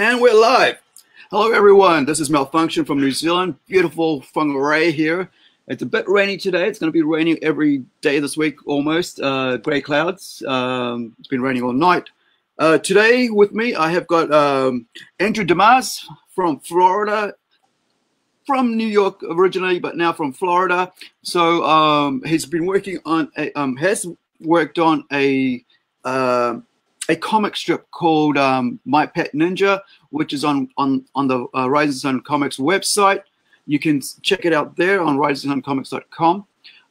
And we're live. Hello, everyone. This is Malphunkson from New Zealand. Beautiful Whangarei here. It's a bit rainy today. It's going to be raining every day this week almost. Uh, grey clouds. Um, it's been raining all night. Uh, today with me, I have got um, Andrew Dimase from Florida, from New York originally, but now from Florida. So um, he's been working on a, um, has worked on a uh, a comic strip called um, My Pet Ninja, which is on on on the uh, Rising Sun Comics website. You can check it out there on risingsuncomics.com.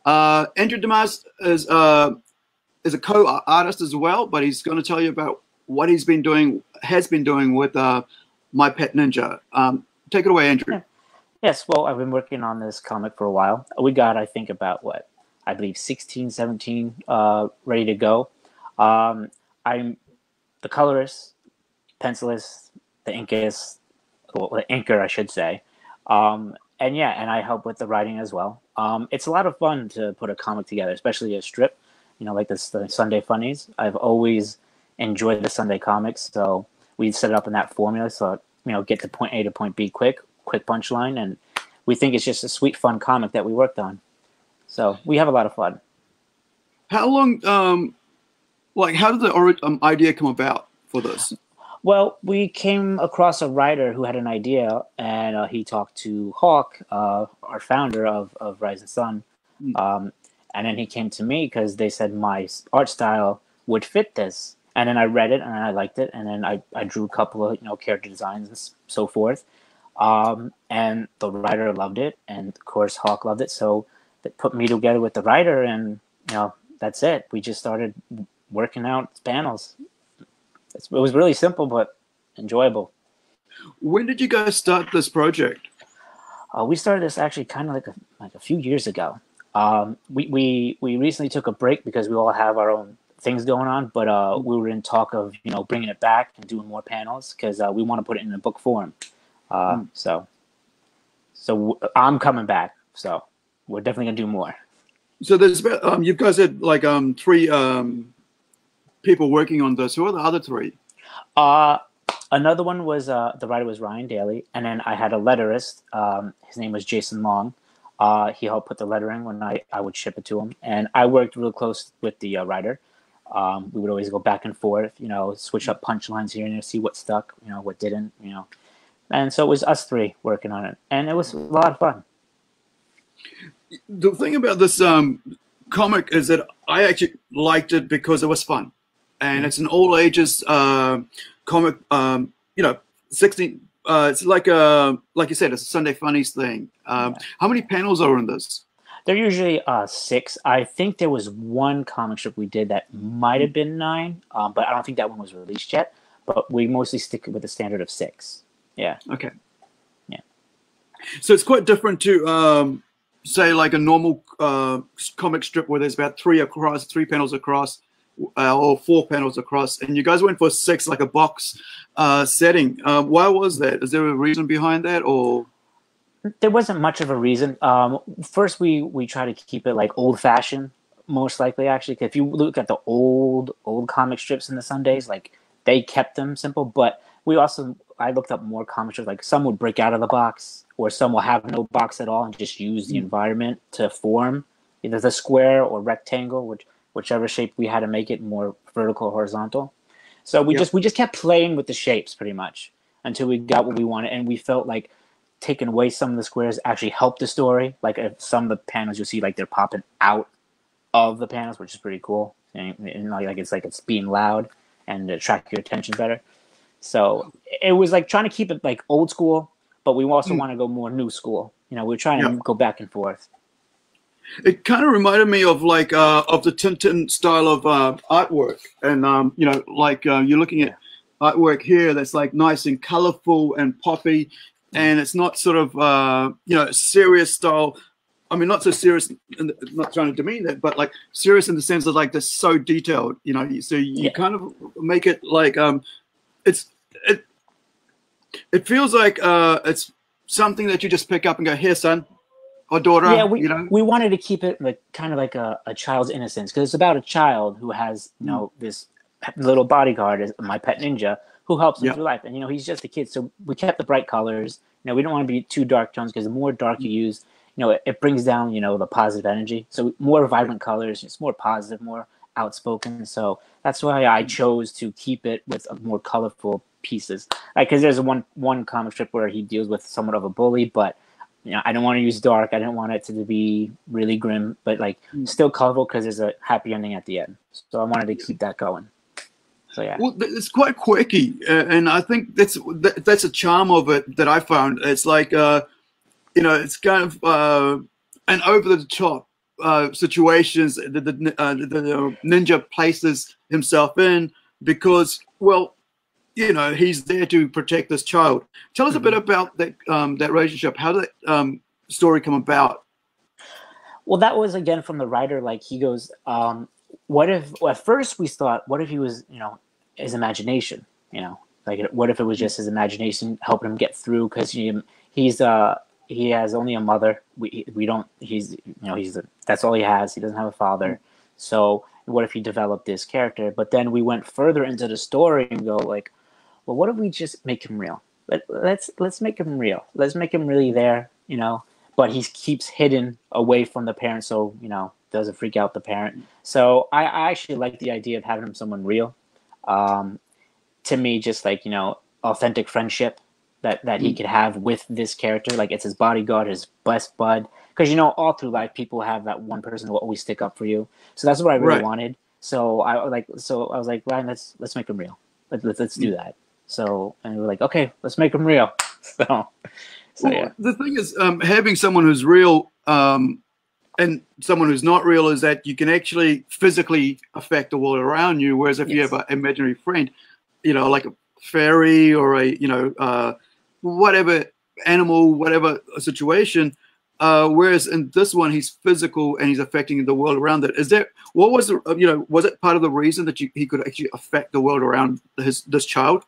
Uh, Andrew Dimase is uh, is a co-artist as well, but he's going to tell you about what he's been doing, has been doing with uh, My Pet Ninja. Um, take it away, Andrew. Yes, well, I've been working on this comic for a while. We got, I think, about what I believe 16, 17 uh, ready to go. Um, I'm the colorist, pencilist, the inkist, well, the inker, I should say. Um, and yeah, and I help with the writing as well. Um, it's a lot of fun to put a comic together, especially a strip, you know, like this the Sunday Funnies. I've always enjoyed the Sunday comics, so we set it up in that formula, so you know, get to point A to point B quick, quick punchline, and we think it's just a sweet, fun comic that we worked on. So we have a lot of fun. How long um, like how did the um, idea come about for this? Well, we came across a writer who had an idea, and uh, he talked to Hawk, uh, our founder of, of Rising Sun. Mm. Um, and then he came to me because they said my art style would fit this. And then I read it and I liked it. And then I, I drew a couple of you know character designs and so forth. Um, and the writer loved it, and of course Hawk loved it. So they put me together with the writer, and you know that's it. We just started working out panels. It was really simple but enjoyable. When did you guys start this project? Uh, we started this actually kind of like a, like a few years ago. Um, we, we we recently took a break because we all have our own things going on, but uh, we were in talk of you know bringing it back and doing more panels because uh, we want to put it in a book form. Mm. So so w- I'm coming back. So we're definitely gonna do more. So there's um, you guys had like um three um people working on this. Who are the other three? Uh, another one was uh, the writer was Ryan Daly, and then I had a letterist. Um, his name was Jason Long. Uh, he helped put the lettering when I, I would ship it to him, and I worked real close with the uh, writer. Um, we would always go back and forth, you know, switch up punchlines here and there, see what stuck, you know, what didn't, you know. And so it was us three working on it, and it was a lot of fun. The thing about this um, comic is that I actually liked it because it was fun and it's an all ages uh, comic. Um, you know, sixteen. Uh, it's like a like you said, it's a Sunday Funnies thing. Um, yeah. How many panels are in this? They're usually uh, six. I think there was one comic strip we did that might have been nine, um, but I don't think that one was released yet. But we mostly stick with the standard of six. Yeah. Okay. Yeah. So it's quite different to um, say like a normal uh, comic strip where there's about three across, three panels across, uh, or four panels across, and you guys went for six, like a box uh, setting. Uh, why was that? Is there a reason behind that, or? There wasn't much of a reason. Um, first, we we try to keep it like old fashioned, most likely actually. If you look at the old old comic strips in the Sundays, like they kept them simple. But we also I looked up more comic strips. Like some would break out of the box, or some will have no box at all and just use the mm. environment to form either the square or rectangle, which whichever shape we had to make it more vertical horizontal. So we yep. just we just kept playing with the shapes pretty much until we got what we wanted, and we felt like taking away some of the squares actually helped the story. Like if some of the panels you see like they're popping out of the panels, which is pretty cool. And, and like it's like it's being loud and attract your attention better. So it was like trying to keep it like old school, but we also mm. want to go more new school. You know, we are trying to go back and forth. It kind of reminded me of like uh, of the Tintin style of uh, artwork, and um, you know, like uh, you're looking at artwork here that's like nice and colorful and poppy, and it's not sort of uh, you know serious style. I mean, not so serious, not trying to demean that, but like serious in the sense of like they're so detailed, you know. So you yeah. kind of make it like um, it's it. It feels like uh, it's something that you just pick up and go, "Here, son, or daughter. Yeah, we, you know? we wanted to keep it like kind of like a, a child's innocence because it's about a child who has you hmm. know mm. this little bodyguard is my pet ninja who helps him Yeah. through life. And you know, he's just a kid, so we kept the bright colors. You know, we don't want to be too dark tones because the more dark you hmm. use, you know, it, it brings down you know the positive energy. So more vibrant colors, it's more positive, more outspoken. So that's why I hmm. chose to keep it with uh, more colorful pieces. Like, because there's one one comic strip where he deals with somewhat of a bully, but you know, I don't want to use dark. I didn't want it to be really grim, but like Mm. still colorful because there's a happy ending at the end. So I wanted to keep that going. So yeah, Well, it's quite quirky, uh, and I think that's that, that's a charm of it that I found. It's like, uh, you know, it's kind of uh, an over the top uh, situations that the, uh, the, the ninja places himself in because, well, you know, he's there to protect this child. Tell us a bit about that um, that relationship. How did that um, story come about? well, that was again from the writer. Like he goes, um, "What if?" Well, at first we thought, "What if he was, you know, his imagination? You know, like what if it was just his imagination helping him get through? Because he, he's uh he has only a mother. We we don't. He's you know he's a, that's all he has. He doesn't have a father. So what if he developed this character? But then we went further into the story and go like, well, what if we just make him real? Let, let's let's make him real. Let's make him really there. You know, but he keeps hidden away from the parent, so you know doesn't freak out the parent. So I, I actually like the idea of having him someone real. Um, to me, just like you know, authentic friendship that that he Mm. could have with this character. Like it's his bodyguard, his best bud. Because you know, all through life, people have that one person who will always stick up for you. So that's what I really Right. wanted. So I like, so I was like, Ryan, let's let's make him real. Let, let, let's do that. So and we were like, okay, let's make him real. So, so Well, yeah. The thing is, um, having someone who's real um, and someone who's not real is that you can actually physically affect the world around you. Whereas if you have an imaginary friend, you know, like a fairy or a, you know, uh, whatever animal, whatever situation. Uh, whereas in this one, he's physical and he's affecting the world around it. Is that what was the, you know, was it part of the reason that you, he could actually affect the world around his this child?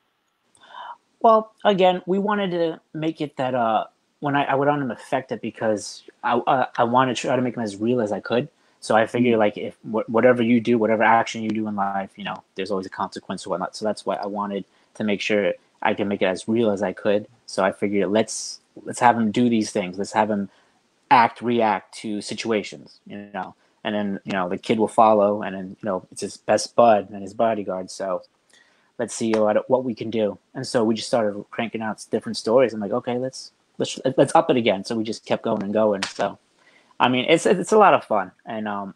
Well, again, we wanted to make it that uh, when I, I would want him to affect it because I uh, I wanted to try to make him as real as I could. So I figured like if wh- whatever you do, whatever action you do in life, you know, there's always a consequence or whatnot. So that's why I wanted to make sure I can make it as real as I could. So I figured let's let's have him do these things. Let's have him act, react to situations, you know, and then you know the kid will follow, and then you know it's his best bud and his bodyguard. So let's see what what we can do. And so we just started cranking out different stories. I'm like, okay, let's let's let's up it again. So we just kept going and going. So, I mean, it's it's a lot of fun, and um,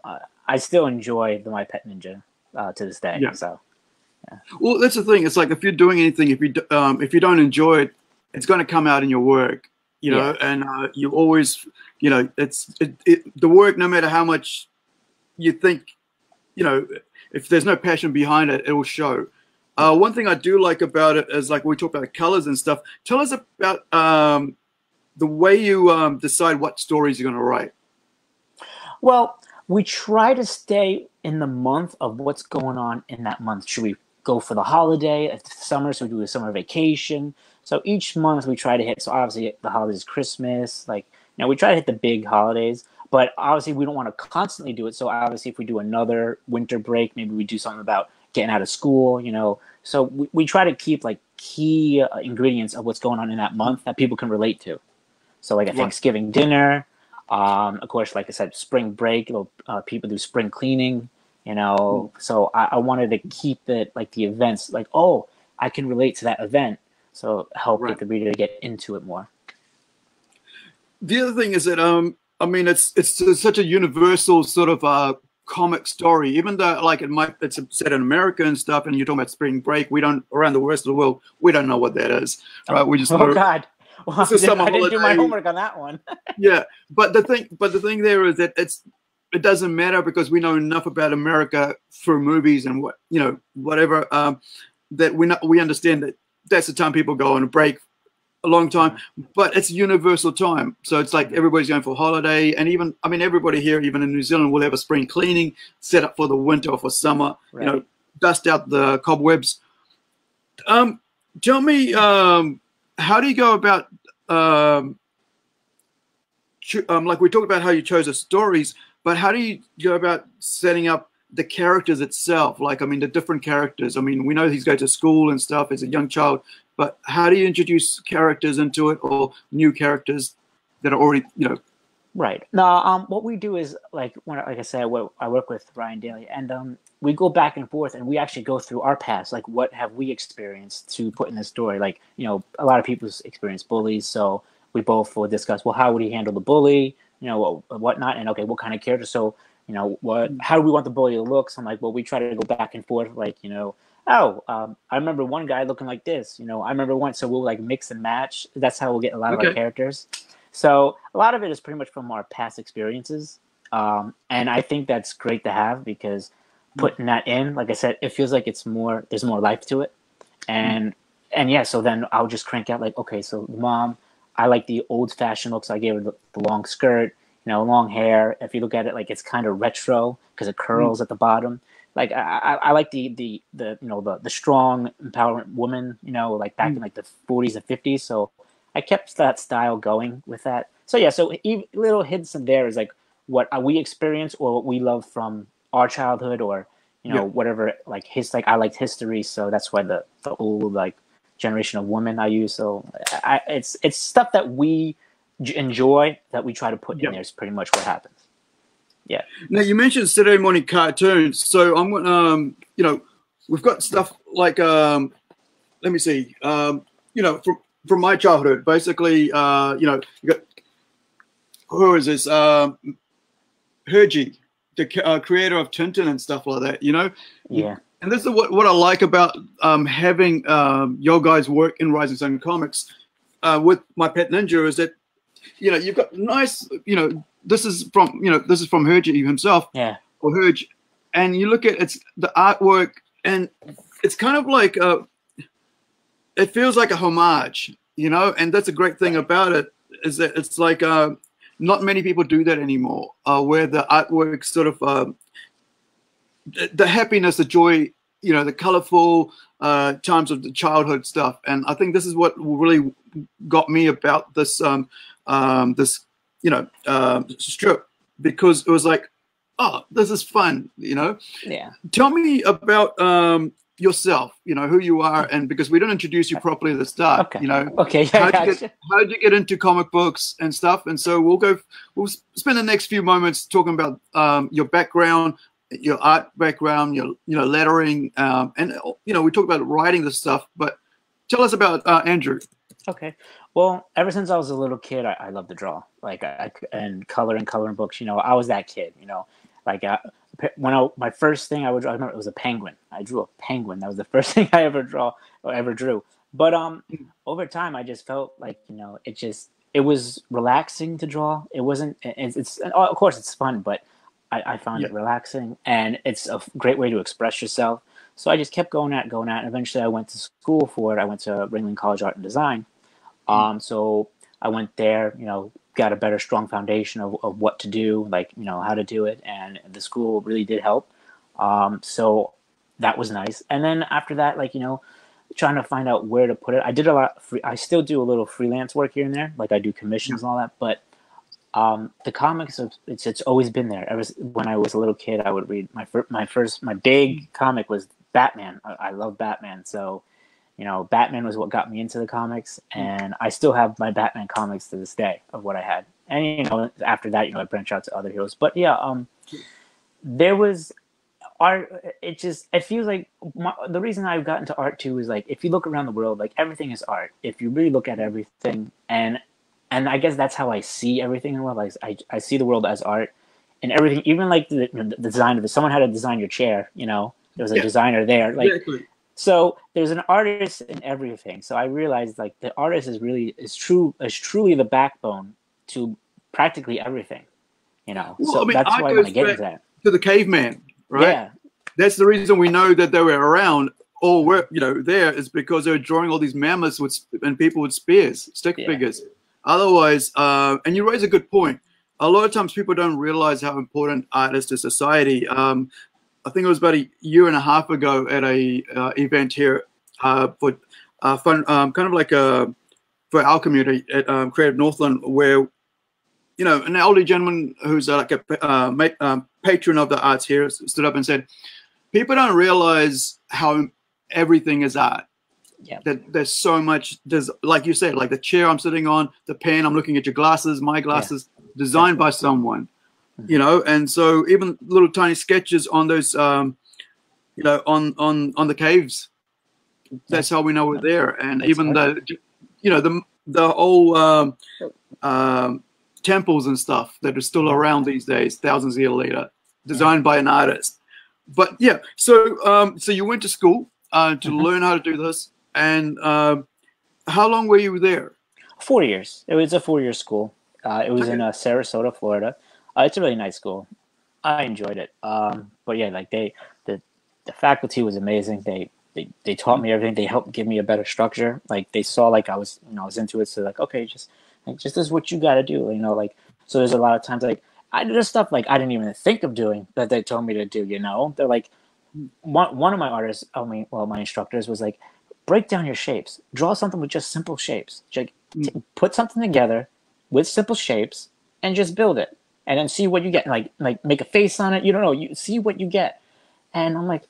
I, still enjoy the My Pet Ninja uh, to this day. Yeah. So Well, that's the thing. It's like if you're doing anything, if you um, if you don't enjoy it, it's going to come out in your work, you know. And uh, you always, you know, it's it, it, the work. No matter how much you think, you know, if there's no passion behind it, it will show. Uh, one thing I do like about it is like we talk about colors and stuff. Tell us about um, the way you um, decide what stories you're going to write. Well, we try to stay in the month of what's going on in that month. Should we go for the holiday, if it's summer, so we do a summer vacation. So each month we try to hit. So obviously the holidays, Christmas, like you know, we try to hit the big holidays. But obviously we don't want to constantly do it. So obviously if we do another winter break, maybe we do something about getting out of school. You know, so we, we try to keep like key uh, ingredients of what's going on in that month that people can relate to. So like a Right. Thanksgiving dinner, um, of course, like I said, spring break. Uh, people do spring cleaning. You know, so I, I wanted to keep it like the events, like oh, I can relate to that event, so help Right. get the reader to get into it more. the other thing is that um i mean it's it's such a universal sort of uh comic story even though like it might it's set in america and stuff and you're talking about spring break we don't around the rest of the world we don't know what that is right? We just Oh know- God, well, I didn't, I didn't do my homework on that one. yeah but the thing but the thing there is that it's it doesn't matter because we know enough about america through movies and what you know whatever um that we know we understand that that's the time people go on a break a long time but it's universal time so it's like everybody's going for holiday and even i mean everybody here even in new zealand will have a spring cleaning set up for the winter or for summer Right. you know dust out the cobwebs um tell me um how do you go about um um, like we talked about how you chose the stories, but how do you go about setting up the characters itself. Like, I mean, the different characters. I mean, we know he's going to school and stuff as a young child, but how do you introduce characters into it or new characters that are already, you know? Right. Now, um, what we do is like when, like I said, I work with Ryan Daly, and um, we go back and forth, and we actually go through our past, like what have we experienced to put in the story. Like, you know, a lot of people's experience bullies, so we both will discuss, well, how would he handle the bully, you know, what, whatnot, and okay, what kind of character. So you know what mm. how do we want the bully to look so i'm like well we try to go back and forth like you know oh um, i remember one guy looking like this you know i remember one so we'll like mix and match that's how we'll get a lot okay. of our characters so a lot of it is pretty much from our past experiences um, and i think that's great to have because mm. putting that in like i said it feels like it's more there's more life to it and mm. and yeah so then i'll just crank out like okay so mom i like the old fashioned looks i gave her the, the long skirt you know, long hair. If you look at it, like it's kind of retro because it curls mm. at the bottom. Like I, I, like the the the you know the the strong empowerment woman. You know, like back mm. in like the 40s and 50s. So I kept that style going with that. So yeah, so even, little hints in there is like what we experience or what we love from our childhood or you know yeah. whatever like his like I liked history, so that's why the the old like generation of women I use. So I, it's it's stuff that we enjoy that we try to put yep. in there is pretty much what happens. Yeah. Now you mentioned Saturday morning cartoons, so I'm gonna um you know we've got stuff like um let me see um you know from from my childhood basically uh you know you got who is this? Um the uh, creator of Tintin and stuff like that you know? Yeah. And this is what, what I like about um, having um, your guys work in Rising Sun Comics uh, with my pet ninja is that you know, you've got nice, you know, this is from, you know, this is from Herge himself. Yeah. Or Herge. And you look at it's the artwork and it's kind of like a, it feels like a homage, you know, and that's a great thing about it is that it's like uh, not many people do that anymore, uh, where the artwork sort of uh, the, the happiness, the joy, you know, the colorful uh, times of the childhood stuff. And I think this is what really got me about this um, um, this, you know, um, strip because it was like, oh, this is fun, you know. Yeah. Tell me about um, yourself. You know who you are, and because we don't introduce you properly at the start, okay. you know. Okay. how did you get how did you get into comic books and stuff? And so we'll go. We'll spend the next few moments talking about um, your background, your art background, your you know lettering, um, and you know we talk about writing this stuff. But tell us about uh, Andrew. Okay. Well, ever since I was a little kid, I, I love to draw, like I, and color and coloring books. You know, I was that kid. You know, like I, uh, when I my first thing I would draw, I remember it was a penguin. I drew a penguin. That was the first thing I ever draw or ever drew. But um, over time, I just felt like you know, it just it was relaxing to draw. It wasn't. It's, it's of course it's fun, but I, I found yeah. it relaxing, and it's a great way to express yourself. So I just kept going at going at, and eventually I went to school for it. I went to Ringling College Art and Design. Um, so I went there, you know, got a better, strong foundation of, of what to do, like, you know, how to do it. And the school really did help. Um, so that was nice. And then after that, like, you know, trying to find out where to put it. I did a lot. Free, I still do a little freelance work here and there, like I do commissions and all that. But um, the comics, it's it's always been there. Ever when I was a little kid, I would read my fir- my first my big comic was Batman. I, I love Batman, so you know, Batman was what got me into the comics, hmm. and I still have my Batman comics to this day of what I had. And you know, after that, you know, I branch out to other heroes. But yeah, um, there was art. It just it feels like my, the reason I got into art too is like if you look around the world, like everything is art. If you really look at everything, and and I guess that's how I see everything in the world. Like I I see the world as art, and everything, even like the, the design of it. Someone had to design your chair, you know. There was a yeah. designer there, like. Exactly so there's an artist in everything. So I realized like the artist is really is true is truly the backbone to practically everything. You know, well, so I mean, that's why I want to get into that. To the caveman, right? Yeah. That's the reason we know that they were around or were you know there is because they were drawing all these mammoths with and people with spears, stick yeah. figures. Otherwise, uh, and you raise a good point. A lot of times people don't realize how important art is to society. Um, I think it was about a year and a half ago at a uh, event here uh, for uh, fun, um, kind of like a for our community at um, Creative Northland, where you know an elderly gentleman who's uh, like a uh, um, patron of the arts here stood up and said, "People don't realize how everything is art. Yeah. That there's so much. There's like you said, like the chair I'm sitting on, the pen. I'm looking at your glasses, my glasses, designed by someone. You know, and so even little tiny sketches on those, um, you know, on on on the caves. That's how we know we're there, and That's even the, you know, the the whole um, um, temples and stuff that are still around these days, thousands of years later, designed by an artist. But yeah, so um, so you went to school uh, to Mhm. learn how to do this, and um how long were you there? Four years. It was a four year school. Uh, it was in uh, Sarasota, Florida. Uh, it's a really nice school. I enjoyed it. Um, but yeah, like they, the, the faculty was amazing. They, they, they taught me everything. They helped give me a better structure. Like they saw like I was, you know, I was into it. So like, okay, just like just this is what you got to do. You know, like so. There's a lot of times like I did stuff like I didn't even think of doing that they told me to do. You know, they're like one one of my artists. I mean, well, my instructors was like, break down your shapes. Draw something with just simple shapes. Like t- put something together with simple shapes and just build it and then see what you get like like make a face on it you don't know you see what you get. And i'm like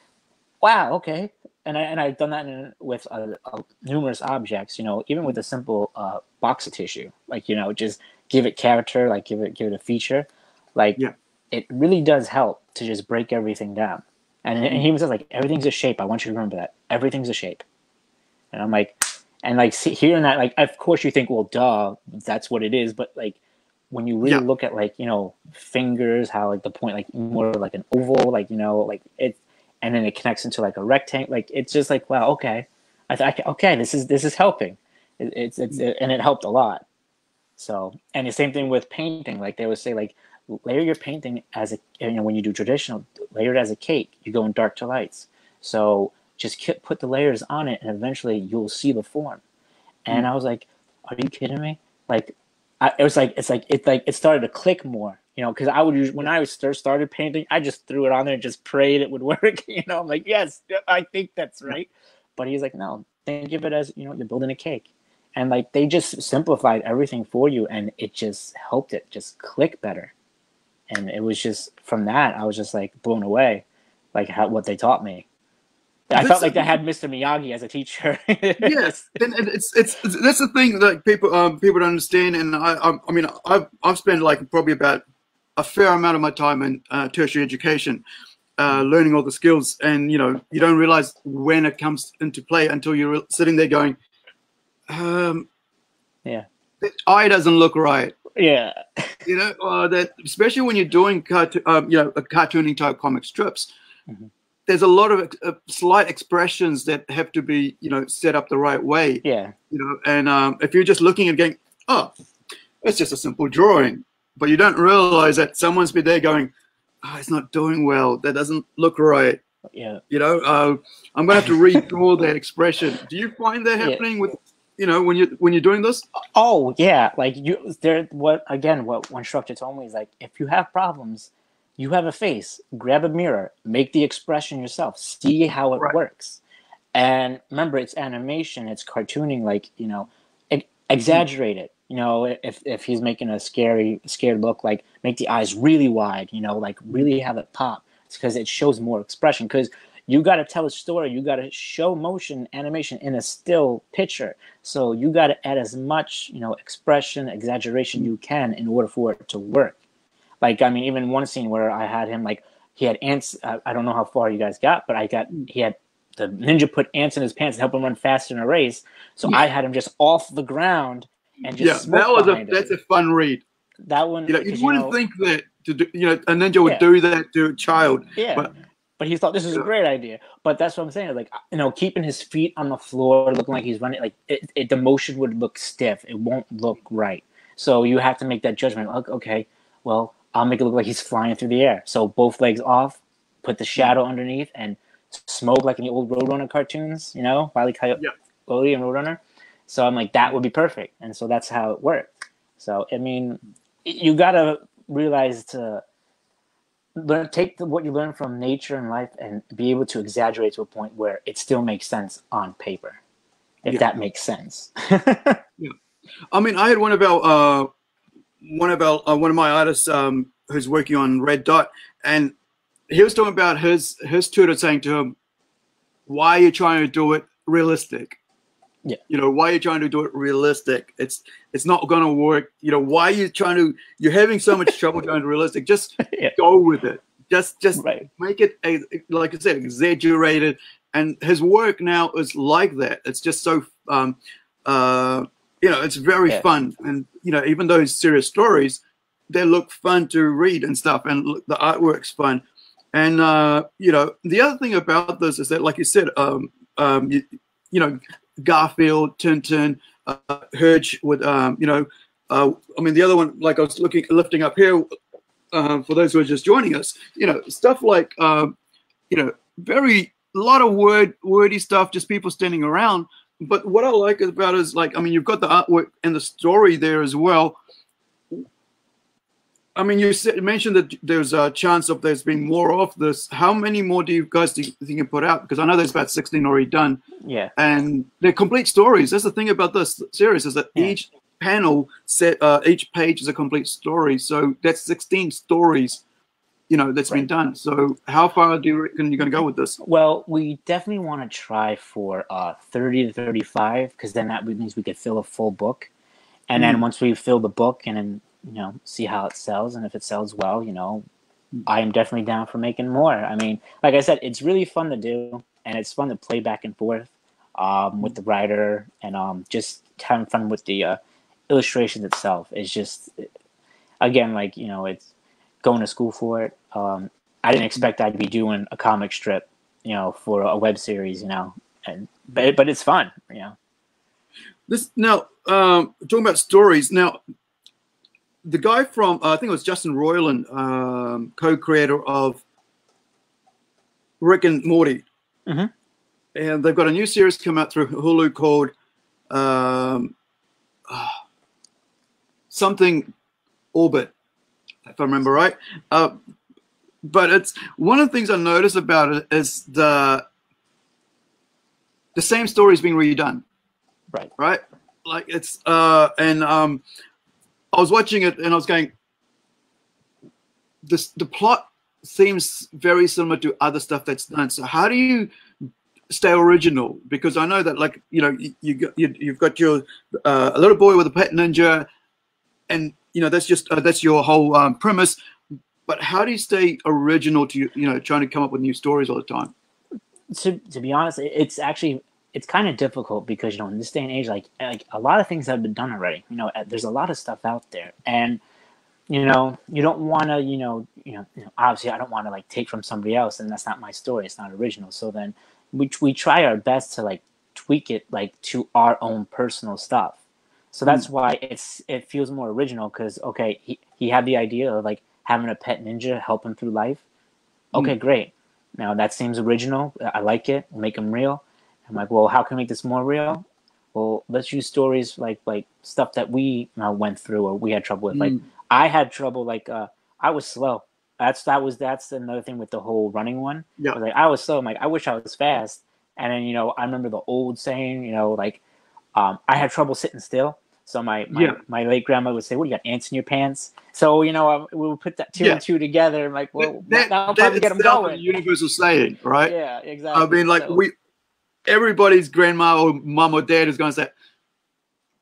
wow okay. And, I, and i've done that in, with uh, uh, numerous objects you know even with a simple uh, box of tissue like you know just give it character like give it give it a feature. Like Yeah. it really does help to just break everything down. And, and he says like everything's a shape. I want you to remember that. Everything's a shape. And i'm like and like see, hearing that like of course you think well duh that's what it is but like when you really Yeah. look at like you know fingers how like the point like more like an oval like you know like it and then it connects into like a rectangle like it's just like wow okay. I thought okay this is this is helping. It, it's it's it, and it helped a lot. So and the same thing with painting like they would say like layer your painting as a you know when you do traditional layer it as a cake you go in dark to lights. So just put the layers on it and eventually you'll see the form. And mm. i was like are you kidding me? Like I, it was like it's like it like it started to click more you know because i would use when i was first started painting i just threw it on there and just prayed it would work you know i'm like yes i think that's right. But he's like no think of it as you know you're building a cake. And like they just simplified everything for you and it just helped it just click better. And it was just from that i was just like blown away like how what they taught me i felt like they had mr miyagi as a teacher yes, and it's, it's it's that's the thing that people um people don't understand, and I I, I mean I've I've spent like probably about a fair amount of my time in uh, tertiary education, uh, learning all the skills, and you know you don't realize when it comes into play until you're sitting there going, um, Yeah. eye doesn't look right. yeah You know uh, that especially when you're doing cartoon, um, you know, a cartooning type comic strips. Mhm. There's a lot of uh, slight expressions that have to be, you know, set up the right way yeah you know and um, if you're just looking and going oh it's just a simple drawing but you don't realize that someone's been there going oh, it's not doing well that doesn't look right yeah you know uh, i'm gonna have to redraw that expression do you find that Yeah. happening with you know when you when you're doing this Oh yeah, like you there. What again? What one instructor told me is like, if you have problems, you have a face. Grab a mirror, make the expression yourself, see how it Right. works. And remember, it's animation, it's cartooning. Like you know, exaggerate it. You know, if if he's making a scary scared look, like make the eyes really wide. You know, like really have it pop. It's because it shows more expression. Because you got to tell a story. You got to show motion animation in a still picture. So you got to add as much, you know, expression, exaggeration you can in order for it to work. Like, I mean, even one scene where I had him like he had ants. I, I don't know how far you guys got, but I got he had the ninja put ants in his pants and help him run faster in a race. So Yeah. I had him just off the ground and just yeah that was a that's a fun read that one. you know you wouldn't know, think that to do you know a ninja would Yeah. do that to a child Yeah. But- But, he thought this is a great idea. But that's what I'm saying. Like, you know, keeping his feet on the floor, looking like he's running, like, it, it, the motion would look stiff. It won't look right. So you have to make that judgment. Like, okay, well, I'll make it look like he's flying through the air. So both legs off, put the shadow underneath, and smoke like in the old Roadrunner cartoons, you know, Wiley Coyote Yeah. Coyote and Roadrunner. So I'm like, that would be perfect. And so that's how it worked. So, I mean, you got to realize to learn take the, what you learn from nature and life and be able to exaggerate to a point where it still makes sense on paper if Yeah. that makes sense yeah. I mean, I had one of our uh, one of our uh, one of my artists um, who's working on Red Dot, and he was talking about his his tutor saying to him, "Why are you trying to do it realistic? Yeah. You know, why are you trying to do it realistic? It's it's not going to work. You know, why are you trying to? You're having so much trouble trying to realistic. Just Yeah. go with it. Just just Right. make it a, like I said, exaggerated. And his work now is like that. It's just so um uh you know, it's very Yeah. fun. And you know, even though it's serious stories, they look fun to read and stuff. And look, the artwork's fun. And uh, you know, the other thing about this is that, like you said, um, um, you, you know, Garfield, Tintin, uh, Herge with, um, you know, uh, I mean, the other one, like I was looking, lifting up here, uh, for those who are just joining us, you know, stuff like, um, you know, very a lot of word wordy stuff, just people standing around. But what I like about it is like, I mean, you've got the artwork and the story there as well. I mean, you said, mentioned that there's a chance of there's being more of this. How many more do you guys think you can put out? Because I know there's about 16 already done, Yeah. and they're complete stories. That's the thing about this series is that Yeah. each panel set, uh, each page is a complete story. So that's 16 stories, you know, that's been done. So how far do you reckon you're going to go with this? Well, we definitely want to try for uh, 30 to 35 because then that means we could fill a full book. And then Mm. once we fill the book and then, you know, see how it sells. And if it sells well, you know, Mm. I am definitely down for making more. I mean, like I said, it's really fun to do and it's fun to play back and forth um, with the writer and um, just having fun with the uh, illustrations itself. It's just, again, like, you know, it's going to school for it. Um, I didn't expect I'd be doing a comic strip, you know, for a web series, you know, and but but it's fun, you know. This now um, talking about stories. Now, the guy from uh, I think it was Justin Roiland, um, co-creator of Rick and Morty, Mhm. and they've got a new series come out through Hulu called um, ah, something Orbit, if I remember right. Uh, but it's one of the things I notice about it is the the same story is being redone Right. right? Like it's uh and um I was watching it and I was going this the plot seems very similar to other stuff that's done. So how do you stay original? Because I know that like you know you, you, you've got your uh, a little boy with a pet ninja, and you know that's just uh, that's your whole um, premise. But how do you stay original to you know trying to come up with new stories all the time? To to be honest, it's actually it's kind of difficult because you know in this day and age, like like a lot of things have been done already. You know, there's a lot of stuff out there, and you know you don't want to you know you know you know, obviously I don't want to like take from somebody else, and that's not my story. It's not original. So then we we try our best to like tweak it like to our own personal stuff. So that's why it's it feels more original because okay he, he had the idea of like having a pet ninja help him through life. Okay, great. Now that seems original. I like it. Make them real. I'm like, well, how can we make this more real? Well, let's use stories like like stuff that we uh, went through or we had trouble with. Like Mm. I had trouble. Like uh, I was slow. That's that was that's another thing with the whole running one. Yeah. I was like I was slow. I'm like I wish I was fast. And then you know I remember the old saying. You know like um, I had trouble sitting still. So my my, Yeah. my late grandma would say, "What do you got ants in your pants?" So you know um, we would put that two Yeah. and two together. I'm like, well, that, that'll that probably get them going. universal saying, right? Yeah, exactly. I mean, like So- we, everybody's grandma or mom or dad is going to say,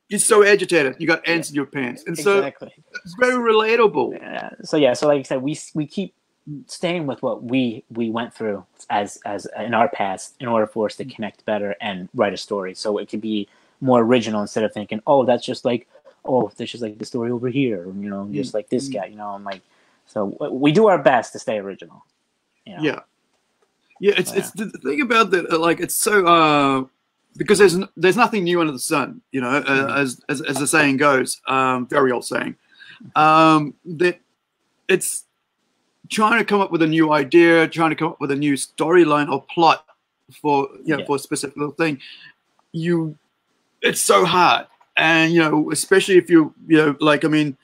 "You're so agitated. You got ants in your pants," and so exactly. it's very relatable. Yeah. So yeah, so like I said, we we keep staying with what we we went through as as in our past in order for us to connect better and write a story. So it could be more original instead of thinking, oh, that's just like, oh, that's just like the story over here, you know, just like this Mm. guy, you know. I'm like, so we do our best to stay original. You know? Yeah, yeah. It's it's the the thing about that. uh, Like it's so uh, because there's n- there's nothing new under the sun. You know, uh, Mhm. as, as as the saying goes, um, very old saying. Um, that it's trying to come up with a new idea, trying to come up with a new storyline or plot for you know Yeah. for a specific little thing. You, it's so hard, and you know, especially if you you know, like I mean,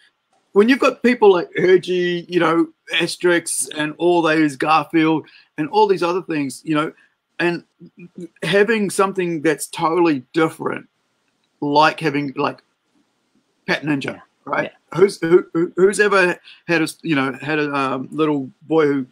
when you've got people like Hergy, you know, Asterix, and all those Garfield, and all these other things, you know, and having something that's totally different, like having like Pat Ninja, right? Yeah. Who's who, who's ever had a you know had a um, little boy who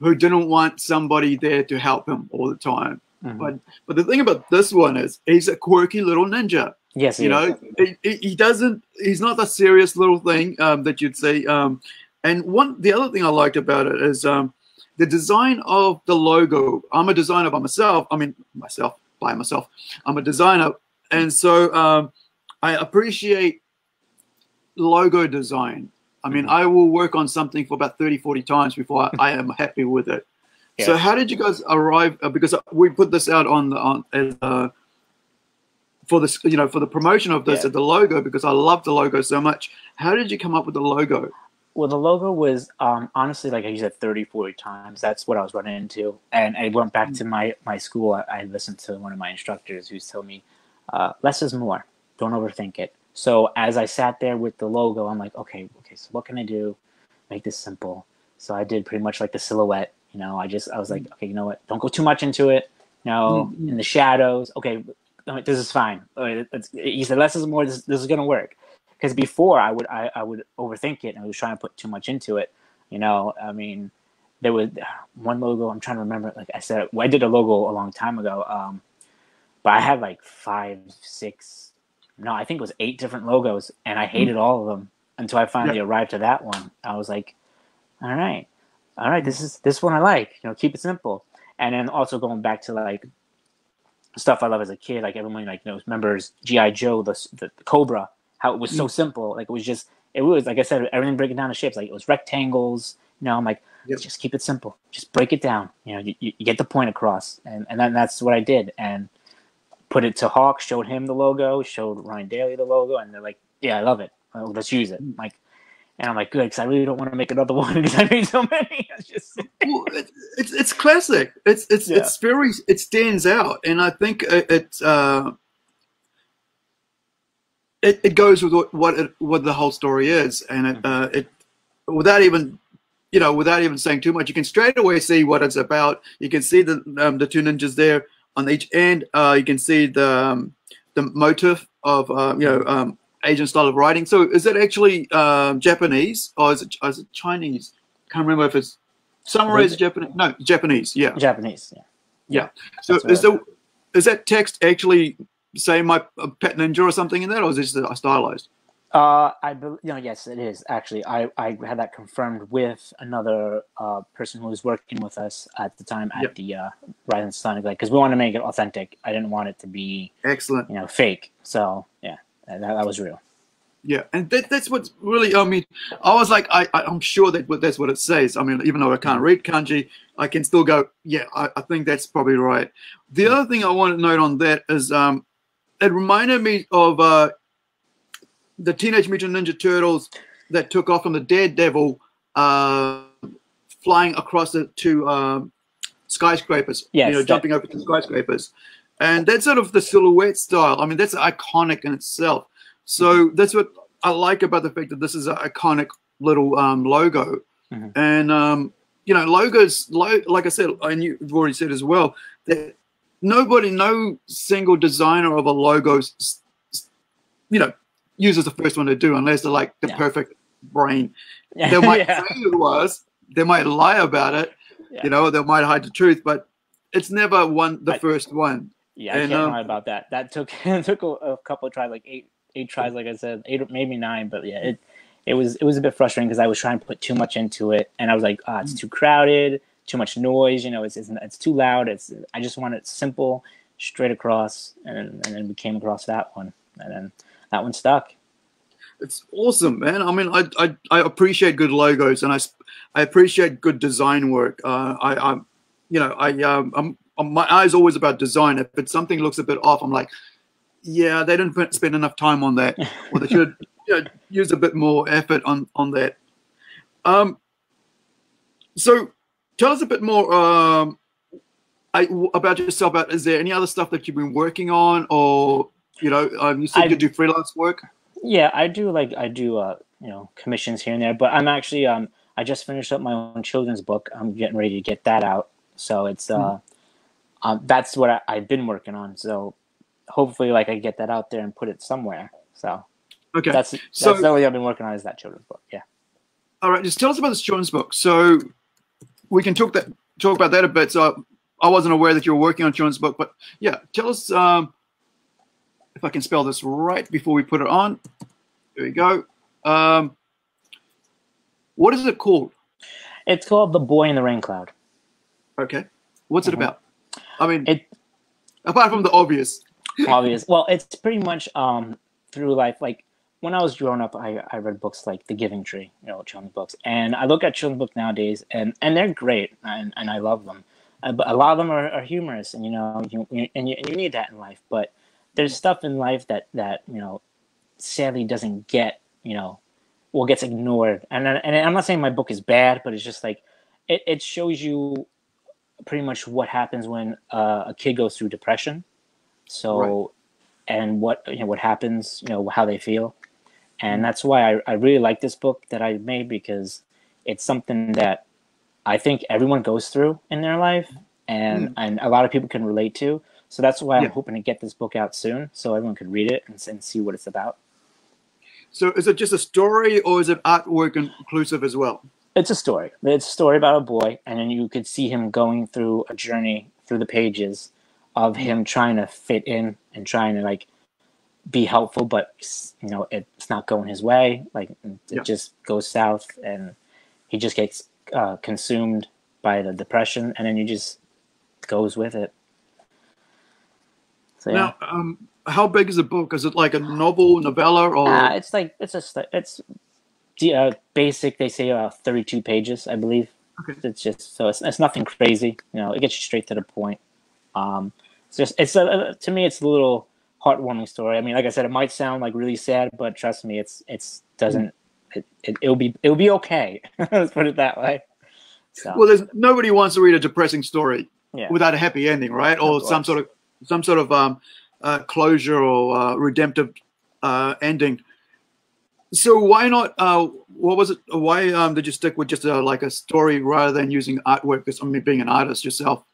who didn't want somebody there to help him all the time. Mm-hmm. But but the thing about this one is he's a quirky little ninja. Yes, you know he, he, doesn't. He's not a serious little thing um, that you'd say. Um, and one the other thing I liked about it is um, the design of the logo. I'm a designer by myself. I mean myself by myself. I'm a designer, and so um, I appreciate logo design. I mean, mm-hmm. I will work on something for about 30, 40 times before I, I am happy with it. Yeah. So, how did you guys arrive? Uh, because we put this out on the on uh, for this, you know, for the promotion of this yeah. the logo because I love the logo so much. How did you come up with the logo? Well, the logo was um, honestly, like I said, 30, 40 times. That's what I was running into. And I went back to my, my school. I, I listened to one of my instructors who's told me, uh, less is more. Don't overthink it. So as I sat there with the logo, I'm like, okay, okay, so what can I do? Make this simple. So I did pretty much like the silhouette. You know, I just I was like, okay, you know what? Don't go too much into it. You know, mm-hmm. in the shadows. Okay, this is fine. he said, less is more. This, this is gonna work. Because before I would I, I would overthink it and I was trying to put too much into it. You know, I mean, there was one logo. I'm trying to remember. Like I said, I did a logo a long time ago. Um, but I had like five, six no, I think it was eight different logos, and I hated mm. all of them until I finally yeah. arrived to that one. I was like, all right, all right, this is this one I like. You know, keep it simple. And then also going back to like stuff I love as a kid, like everyone like knows members GI Joe, the, the, the Cobra, how it was so mm. simple. Like it was just it was like I said, everything breaking down to shapes. Like it was rectangles. You know, I'm like, yep. just keep it simple. Just break it down. You know, you, you get the point across, and and then that's what I did. And put it to Hawk, showed him the logo, showed Ryan Daly the logo, and they're like, "Yeah, I love it. Let's use it." Like, and I'm like, "Good," because I really don't want to make another one because I made so many. It's just well, it's it's classic. It's it's yeah. it's very it stands out, and I think it. it uh, it, it goes with what what, it, what the whole story is, and it, mm-hmm. uh, it without even you know without even saying too much, you can straight away see what it's about. You can see the um, the two ninjas there on each end, uh, you can see the um, the motif of uh, you know um, Asian style of writing. So is it actually um, Japanese or is it, is it Chinese? Can't remember if it's samurai is Japanese. No, Japanese. Yeah, Japanese. Yeah. Yeah. So That's is the is that text actually say my pet ninja or something in that, or is this stylized? Uh, I believe, you know, yes, it is actually. I, I had that confirmed with another uh, person who was working with us at the time at yep. the uh, Rising Sun, like because we want to make it authentic. I didn't want it to be excellent, you know, fake. So yeah, that, that was real. Yeah, and that, that's what's really. I mean, I was like, I, I am sure that that's what it says. I mean, even though I can't read kanji, I can still go. Yeah, I, I think that's probably right. The other thing I want to note on that is, um, it reminded me of uh, the Teenage Mutant Ninja Turtles that took off from the Daredevil uh, flying across the two um, skyscrapers. Yes, you know, that- jumping over the skyscrapers. And that's sort of the silhouette style. I mean, that's iconic in itself. So mm-hmm. that's what I like about the fact that this is an iconic little um, logo. Mm-hmm. And um, you know, logos, lo- like I said, and you've already said as well, that nobody, no single designer of a logo, you know, user's the first one to do unless they're like the yeah. perfect brain. They might yeah. say it was, they might lie about it, yeah. you know, they might hide the truth, but it's never one the first one. Yeah, and, I can't um, lie about that. That took took a, a, couple of tries, like eight eight tries, like I said, eight maybe nine, but yeah, it it was it was a bit frustrating because I was trying to put too much into it, and I was like, ah, oh, it's too crowded, too much noise, you know, it's, it's it's too loud. It's I just want it simple, straight across, and and then we came across that one, and then that one stuck. It's awesome, man. I mean, I, I, I appreciate good logos and I, I appreciate good design work. Uh, I, I, you know, I, um, I'm, my eyes always about design. If it's something looks a bit off, I'm like, yeah, they didn't spend enough time on that, or they should you know, use a bit more effort on on that. Um, so tell us a bit more um, I, about yourself. About is there any other stuff that you've been working on, or you know, um, you said I, you do freelance work. Yeah, I do like I do uh you know commissions here and there, but I'm actually um I just finished up my own children's book. I'm getting ready to get that out, so it's uh mm. Um, that's what I, I've been working on. So hopefully, like I get that out there and put it somewhere. So Okay. That's that's So- the only I've been working on is that children's book. Yeah. All right, just tell us about this children's book. So we can talk that talk about that a bit. So I wasn't aware that you were working on a children's book, but yeah, tell us um, if I can spell this right before we put it on. There we go. Um, what is it called? It's called The Boy in the Rain Cloud. Okay, what's it Mhm. about? I mean, It apart from the obvious. obvious. Well, it's pretty much um through life. Like when I was growing up, I, I read books like The Giving Tree, you know, children's books, and I look at children's books nowadays, and and they're great, and, and I love them. Uh, but a lot of them are, are humorous, and you know, you, you and you, and you need that in life. But there's stuff in life that that you know, sadly doesn't get you know, well gets ignored. And and I'm not saying my book is bad, but it's just like it, it shows you pretty much what happens when uh, a kid goes through depression. So, and what you know, what happens, you know, how they feel, and that's why I, I really like this book that I made because it's something that I think everyone goes through in their life, and and a lot of people can relate to. So that's why I'm Yeah. hoping to get this book out soon, so everyone could read it and, and see what it's about. So is it just a story or is it artwork inclusive as well? It's a story. It's a story about a boy, and then you could see him going through a journey through the pages of him trying to fit in and trying to like be helpful, but you know it's not going his way. Like it Yeah. just goes south, and he just gets uh, consumed by the depression, and then he just goes with it. So yeah. Now, um, how big is the book? Is it like a novel, novella, or Uh, it's like it's a st- it's uh, basic. They say uh, thirty-two pages, I believe. Okay. It's just so it's, it's nothing crazy. You know, it gets you straight to the point. Um, it's just it's a, to me it's a little heartwarming story. I mean, like I said, it might sound like really sad, but trust me, it's it's doesn't. It, it, it'll be it'll be okay. Let's put it that way. So well, there's nobody wants to read a depressing story yeah, without a happy ending, right? Or some sort of some sort of um, uh, closure or uh, redemptive uh, ending. So why not? Uh, what was it? Why um, did you stick with just like a story rather than using artwork? Because I mean, being an artist yourself,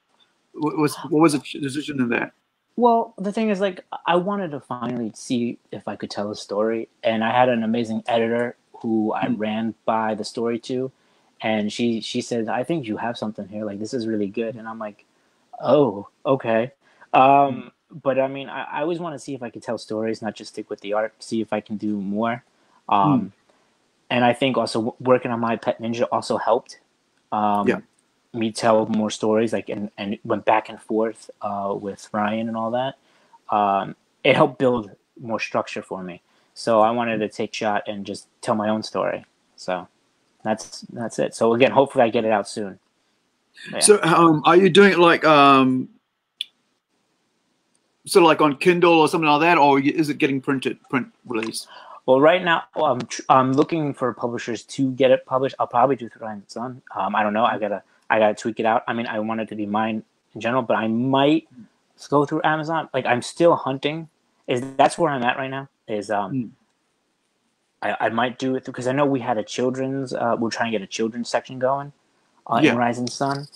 what was what was the decision in that? Well, the thing is, like, I wanted to finally see if I could tell a story, and I had an amazing editor who I Mm. ran by the story to, and she she said, "I think you have something here. Like, this is really good." And I'm like, "Oh, okay." Um, but I mean, I, I always want to see if I could tell stories, not just stick with the art. See if I can do more. Um, and I think also working on my pet ninja also helped. Um, Yeah. Me tell more stories, like and and went back and forth uh, with Ryan and all that. Um, it helped build more structure for me. So I wanted to take shot and just tell my own story. So that's that's it. So again, hopefully I get it out soon. Yeah. So um, are you doing it like um, sort of like on Kindle or something like that, or is it getting printed, print release? Well, right now I'm tr- I'm looking for publishers to get it published. I'll probably do through Rising Sun. Um, I don't know. I gotta I gotta tweak it out. I mean, I want it to be mine in general, but I might go through Amazon. Like I'm still hunting. Is that's where I'm at right now? Is um, Mm. I, I might do it because I know we had a children's. Uh, we're trying to get a children's section going uh, Yeah. in Rising Sun.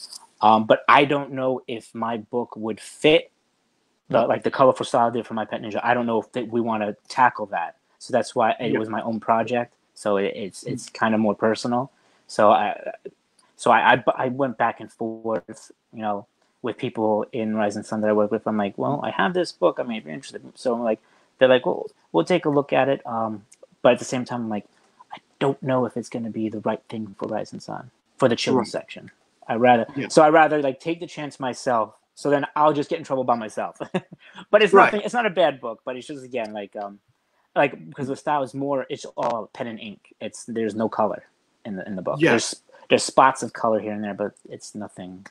Um, but I don't know if my book would fit the like the colorful style I did for my pet ninja. I don't know if that we want to tackle that. So that's why it Yeah. was my own project. So it, it's it's kind of more personal. So I so I, I I went back and forth, you know, with people in Rising Sun that I work with. I'm like, well, I have this book. I mean, if you're interested, so I'm like, they're like, well, we'll take a look at it. Um, but at the same time, I'm like, I don't know if it's going to be the right thing for Rising Sun for the children's section. I rather Yeah. so I rather like take the chance myself. So then I'll just get in trouble by myself. but it's Right. nothing. It's not a bad book, but it's just again like um like because the style is more it's all pen and ink. It's there's no color in the in the book. Yeah. There's there's spots of color here and there, but it's nothing.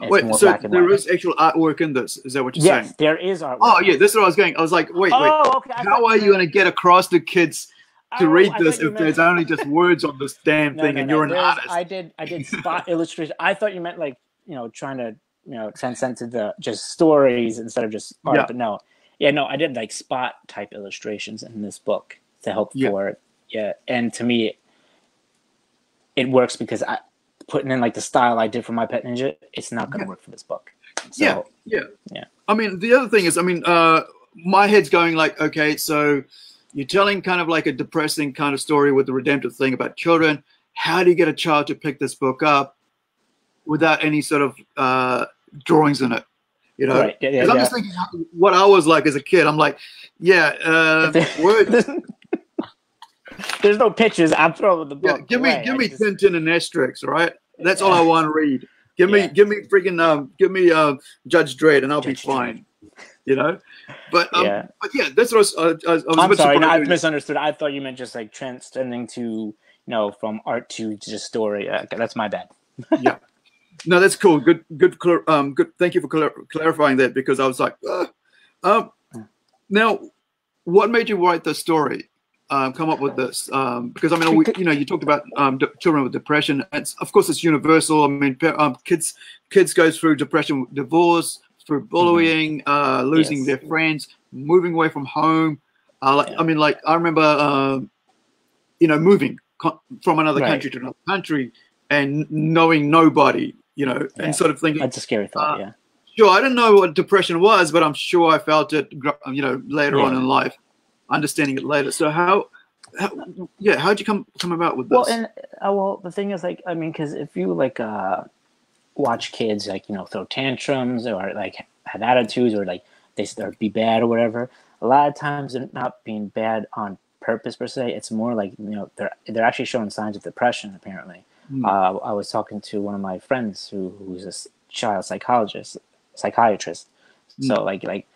It's wait, so there is actual artwork in this? Is that what you're yes, saying? there is artwork. Oh yeah, this is what I was going. I was like, wait, wait. Oh, okay. How are you going to get across the kids to Oh, read this if there's only just words on this damn No, thing no, and no, you're an there's- artist? I did I did spot illustration. I thought you meant like you know trying to you know transcend to the just stories instead of just art. Yeah. But no, yeah, no, I did like spot type illustrations in this book to help Yeah. for yeah, and to me, it works because I putting in like the style I did for my pet ninja. It's not going to Yeah. work for this book. So, yeah, yeah, yeah. I mean, the other thing is, I mean, uh, my head's going like, okay, so you're telling kind of like a depressing kind of story with the redemptive thing about children. How do you get a child to pick this book up without any sort of uh, drawings in it? You know, Right, yeah, yeah, I'm yeah. just thinking what I was like as a kid. I'm like, yeah, uh, words. There's no pictures. I'm throwing the Yeah, give me away. give me just- Tintin and Asterix, all right? That's all I want to read. Give me Yeah. give me freaking um give me uh, Judge Dredd and I'll Judge be fine. You know, but um, Yeah. but yeah, that's what I was. Uh, I was, I was a I'm sorry, no, I misunderstood. I thought you meant just like transcending to, you know, from art to just story. Uh, that's my bad. No, that's cool. Good, good, um, good. Thank you for clar- clarifying that because I was like, uh, um, now, what made you write the story? Um, come up with this um, because I mean, we, you know, you talked about um, children with depression. It's of course it's universal. I mean, um, kids kids go through depression, divorce, through bullying, uh, losing Yes. their friends, moving away from home. Uh, like, Yeah. I mean, like I remember, um, you know, moving from another Right. country to another country and knowing nobody, you know, Yeah. and sort of thinking, That's a scary thought. Uh, yeah. sure, I didn't know what depression was, but I'm sure I felt it, you know, later on in life, understanding it later. So how, how yeah, how'd you come come about with this? Well, and uh, well, the thing is, like, I mean, because if you like uh, watch kids, like, you know, throw tantrums or like have attitudes or like they start be bad or whatever, a lot of times they're not being bad on purpose per se. It's more like you know they're they're actually showing signs of depression. Apparently, Hmm. uh, I was talking to one of my friends who who's a child psychologist, psychiatrist. So like like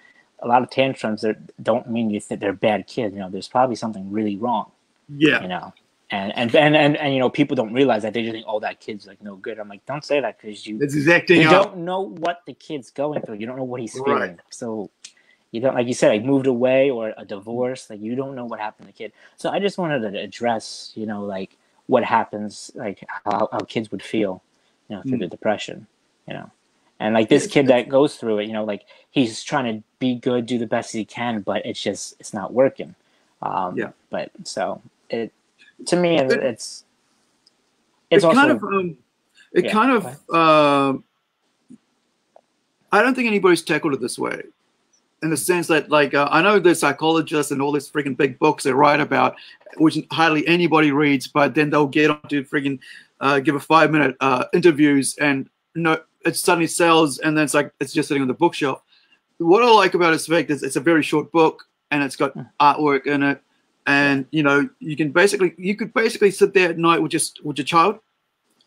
a lot of tantrums don't mean you think they're bad kids. You know, there's probably something really wrong yeah, you know and and and and, and you know people don't realize that they just think oh that kid's like no good i'm like don't say that because you it's exacting you don't know what the kid's going through you don't know what he's Right. feeling so you don't like you said like moved away or a divorce like you don't know what happened to the kid so i just wanted to address you know like what happens like how, how kids would feel you know through Mm. the depression you know and like this kid that goes through it you know like he's trying to be good do the best he can but it's just it's not working um Yeah. but so it to me it, It- it's it's also kind of um, it Yeah, kind of um, I don't think anybody's tackled it this way. In the sense that, like, uh, I know there's psychologists and all these freaking big books they write about, which hardly anybody reads, but then they'll get on to freaking uh, give a five minute uh, interviews and no, it suddenly sells, and then it's like it's just sitting on the bookshelf. What I like about its fact is it's a very short book and it's got artwork in it, and you know you can basically you could basically sit there at night with just with your child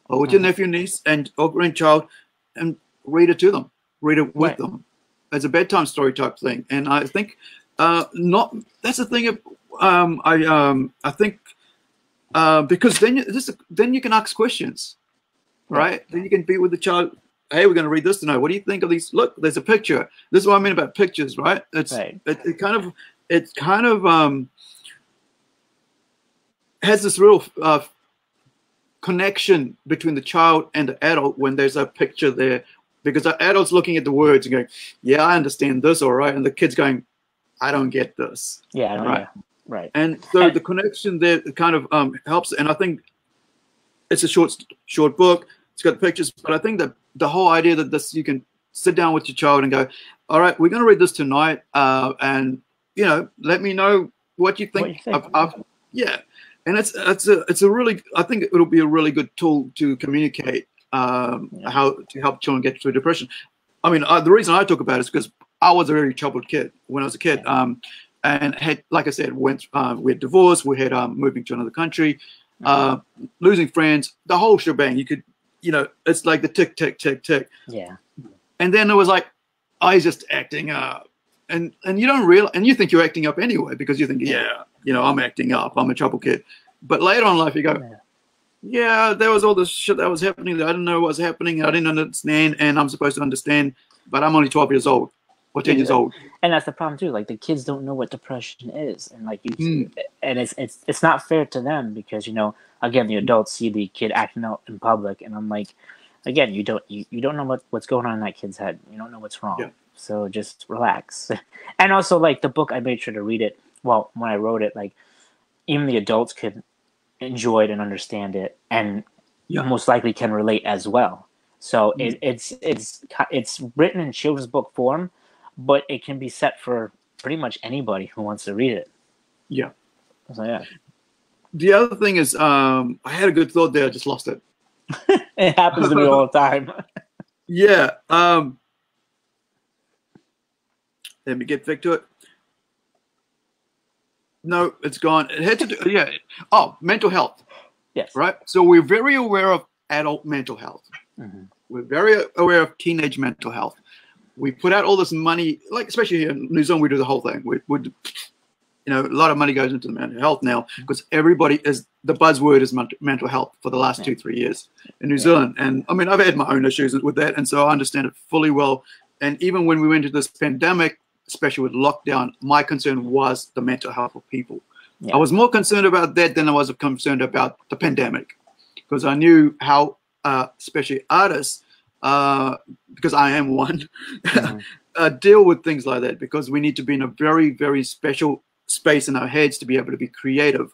or with your Mhm. nephew, niece, and or grandchild, and read it to them, read it with Right. them, as a bedtime story type thing. And I think uh, not that's the thing. of- Um, I um, I think uh, because then you, this then you can ask questions, right? Then you can be with the child. Hey, we're going to read this tonight. What do you think of these? Look, there's a picture. This is what I mean about pictures, right? It's Right. it, it kind of it kind of um has this real uh, connection between the child and the adult when there's a picture there because the adult's looking at the words and going yeah i understand this all right and the kid's going i don't get this. Yeah I don't, Right. yeah right. And so the connection there kind of um, helps and i think it's a short short book. It's got pictures but i think that the whole idea that this you can sit down with your child and go all right we're going to read this tonight uh, and you know let me know what you think, What you think. Of, of- yeah. And it's it's a it's a really i think it'll be a really good tool to communicate um, Yeah. how to help children get through depression. I mean uh, the reason i talk about it is because i was a very troubled kid when i was a kid. Um, and had like i said went uh, we had divorced we had um, moving to another country uh, losing friends the whole shebang. You could you know it's like the tick tick tick tick. Yeah. And then it was like i was just acting up. And and you don't realize and you think you're acting up anyway because you think yeah you know i'm acting up. I'm a troubled kid. But later on in life you go Yeah. Yeah there was all this shit that was happening that i didn't know what was happening i didn't understand and i'm supposed to understand but i'm only 12 years old or 10 years old. And that's the problem too like the kids don't know what depression is and like you Mm. and it's it's it's not fair to them because you know again the adults see the kid acting out in public and i'm like again you don't you, you don't know what, what's going on in that kid's head. You don't know what's wrong. Yeah. so just relax. And also like the book i made sure to read it well when i wrote it like even the adults could enjoy it and understand it and Yeah. most likely can relate as well so Mm. it, it's it's it's written in children's book form but it can be set for pretty much anybody who wants to read it Yeah. So yeah, The other thing is, um, I had a good thought there. I just lost it. it happens to me all the time. Yeah. Um, let me get back to it. No, it's gone. It had to do, yeah. Oh, mental health, yes. right? So we're very aware of adult mental health. Mhm. We're very aware of teenage mental health. We put out all this money, like especially here in New Zealand, we do the whole thing. We would, you know, a lot of money goes into the mental health now because everybody is the buzzword is mental health for the last two, three years in New Yeah. Zealand. And I mean, I've had my own issues with that, and so I understand it fully well. And even when we went into this pandemic, especially with lockdown, my concern was the mental health of people. Yeah. I was more concerned about that than I was concerned about the pandemic because I knew how, uh, especially artists, uh, because I am one, Mhm. uh, deal with things like that because we need to be in a very, very special space in our heads to be able to be creative.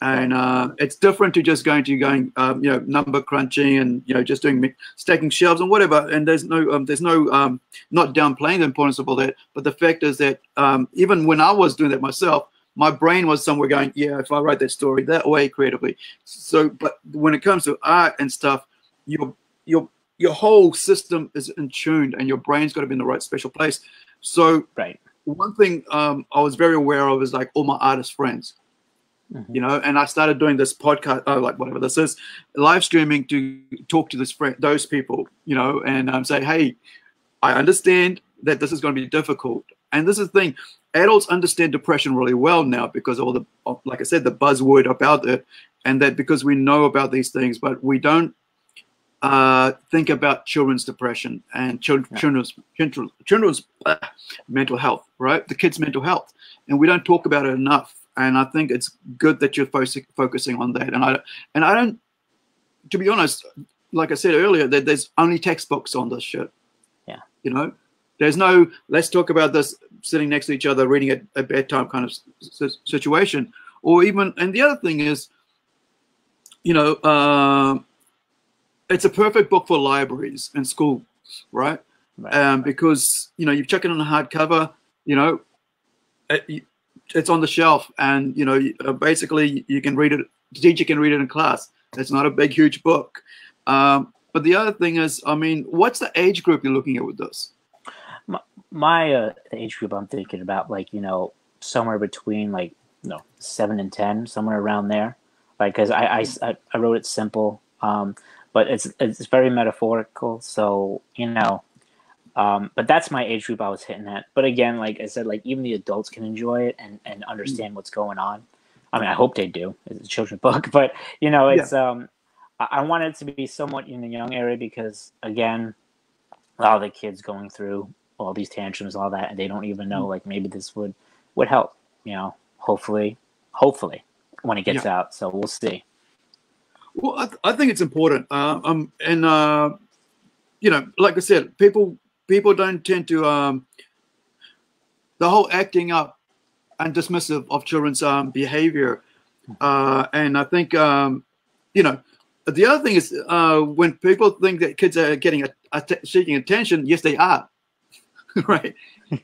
And uh, it's different to just going to going, um, you know, number crunching and you know just doing stacking shelves and whatever. And there's no, um, there's no, um, not downplaying the importance of all that. But the fact is that um, even when I was doing that myself, my brain was somewhere going, yeah, if I write that story that way creatively. So, but when it comes to art and stuff, your your your whole system is in tuned, and your brain's got to be in the right special place. So, Right. one thing um, I was very aware of is like all my artist friends, Mhm. you know, and I started doing this podcast, oh, like whatever this is, live streaming to talk to this friend, those people, you know, and um, say, hey, I understand that this is going to be difficult, and this is the thing. Adults understand depression really well now because all the, like I said, the buzzword about it, and that because we know about these things, but we don't uh, think about children's depression and children, Yeah. children's children's, children's uh, mental health, right? The kids' mental health, and we don't talk about it enough. And I think it's good that you're fo- focusing on that. And I and I don't, to be honest, like I said earlier, that there's only textbooks on this shit. Yeah. You know, there's no let's talk about this sitting next to each other reading at a bedtime kind of situation, or even. And the other thing is, you know. Um, it's a perfect book for libraries and schools, right? Right. Um, because you know you chuck it on a hardcover, you know, it, it's on the shelf, and you know uh, basically you can read it. The teacher can read it in class. It's not a big, huge book. Um, but the other thing is, I mean, what's the age group you're looking at with this? my uh, the age group I'm thinking about, like you know, somewhere between like you know seven and ten, somewhere around there. Like, cause I I, I- I wrote it simple, um, but it's it's very metaphorical. So you know, um, but that's my age group I was hitting at. But again, like I said, like even the adults can enjoy it and and understand what's going on. I mean, I hope they do. It's a children's book, but you know, it's um, I, I want it to be somewhat in the young area because again, a lot of the kids going through all these tantrums, all that, and they don't even know like maybe this would would help. You know, hopefully, hopefully when it gets out. So we'll see. Well, I, th- I think it's important. Uh, um, and uh, you know, like I said, people people don't tend to um, the whole acting up and dismissive of children's um, behavior. Uh, and I think um, you know, the other thing is uh, when people think that kids are getting a, a seeking attention, yes, they are, right?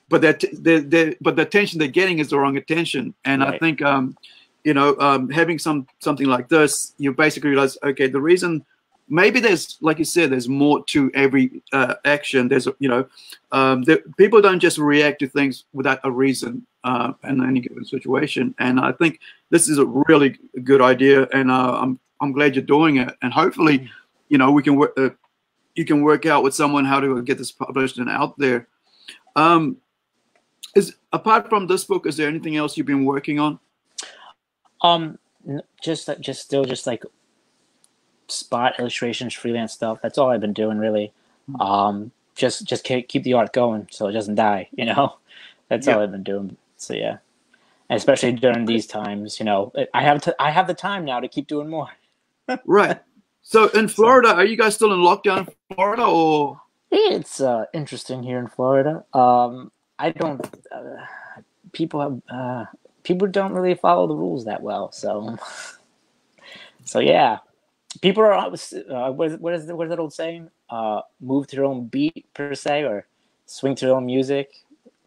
but that they but the attention they're getting is the wrong attention. And I think um, you know, um, having some something like this, you basically realize, okay, the reason maybe there's like you said, there's more to every uh, action. There's you know, um, the, people don't just react to things without a reason uh, in any given situation. And I think this is a really good idea, and uh, I'm I'm glad you're doing it. And hopefully, you know, we can work. Uh, you can work out with someone how to get this published and out there. Um, is apart from this book, is there anything else you've been working on? Um, just just still just like spot illustrations, freelance stuff. That's all I've been doing really. Um, just just keep keep the art going so it doesn't die. You know, that's all I've been doing. So yeah, and especially during these times, you know, I have to I have the time now to keep doing more. Right. So in Florida, are you guys still in lockdown in Florida or? It's uh, interesting here in Florida. Um, I don't. Uh, people have uh, people don't really follow the rules that well. So, so yeah, people are. Uh, what is what is what is that old saying? Uh, move to your own beat per se, or swing to your own music.